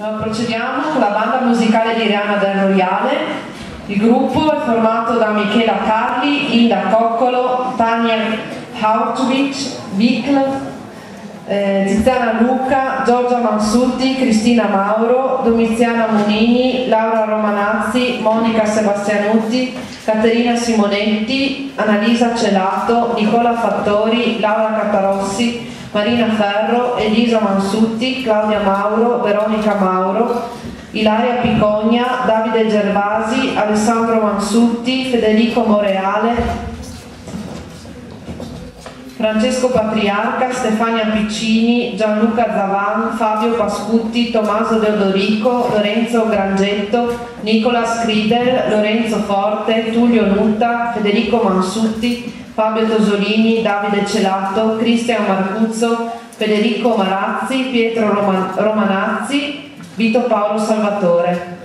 Allora, procediamo con la banda musicale di Rihanna del Royale. Il gruppo è formato da Michela Carli, Ilda Coccolo, Tania Hautwich, Bicl, eh, Tiziana Luca, Giorgia Mansutti, Cristina Mauro, Domiziana Monini, Laura Romanazzi, Monica Sebastianutti, Caterina Simonetti, Annalisa Celato, Nicola Fattori, Laura Catarossi, Marina Ferro, Elisa Mansutti, Claudia Mauro, Veronica Mauro, Ilaria Picogna, Davide Gervasi, Alessandro Mansutti, Federico Moreale, Francesco Patriarca, Stefania Piccini, Gianluca Zavan, Fabio Pascutti, Tommaso Deodorico, Lorenzo Grangetto, Nicola Scridel, Lorenzo Forte, Tullio Nutta, Federico Mansutti, Fabio Tosolini, Davide Celato, Cristian Marcuzzo, Federico Marazzi, Pietro Roman Romanazzi, Vito Paolo Salvatore.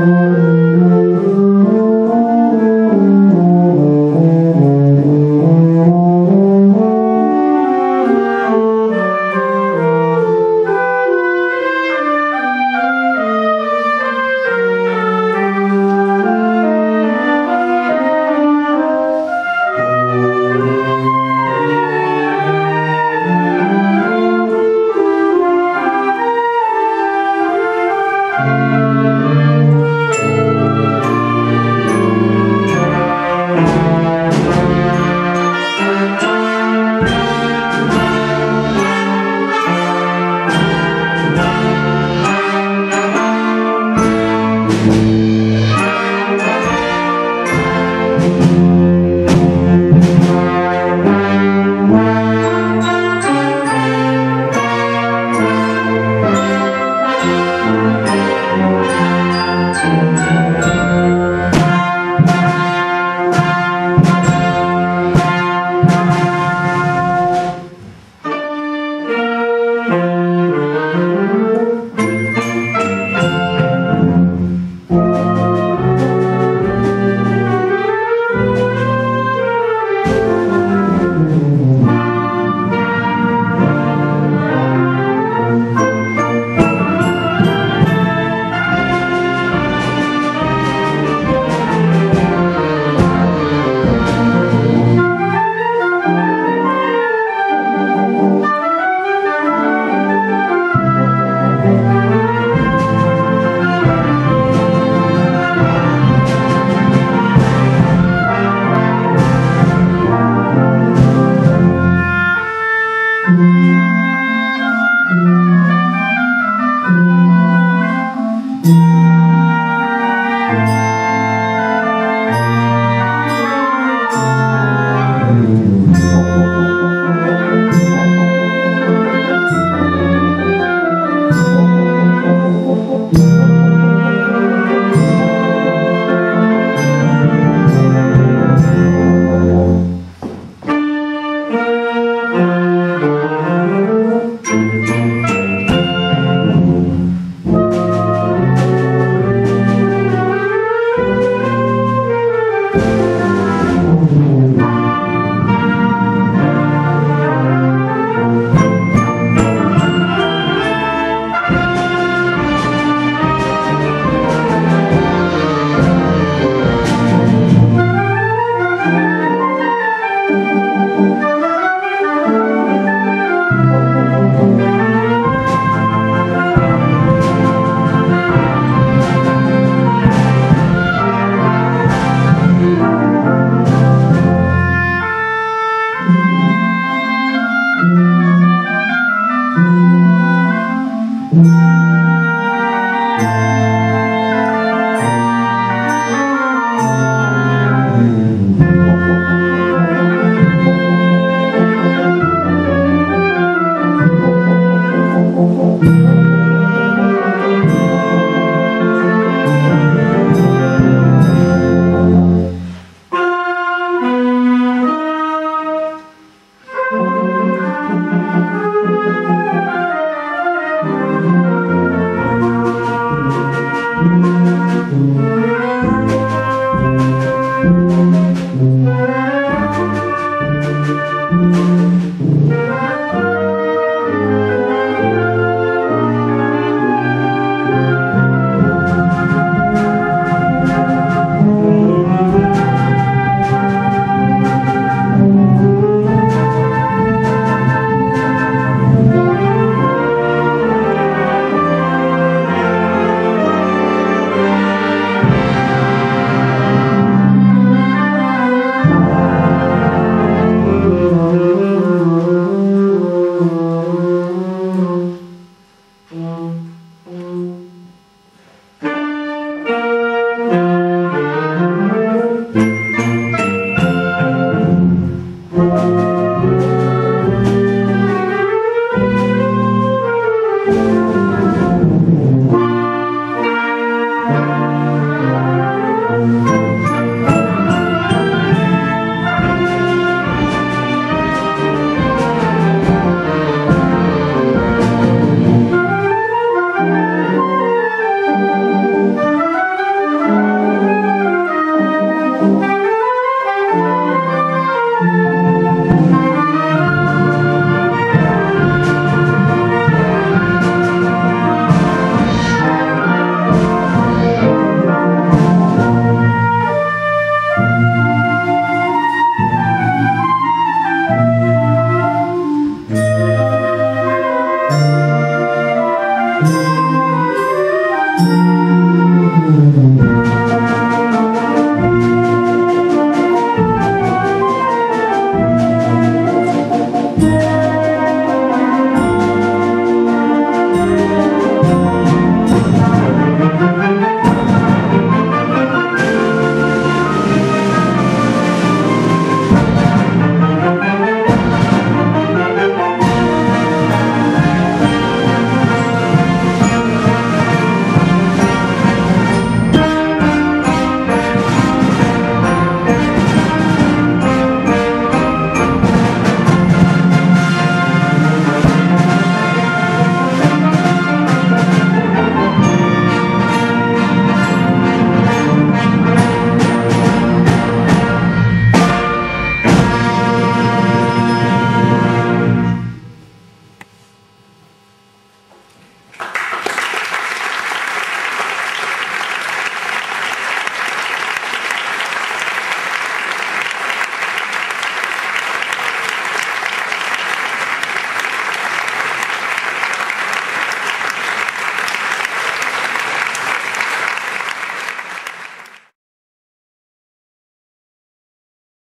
Lord.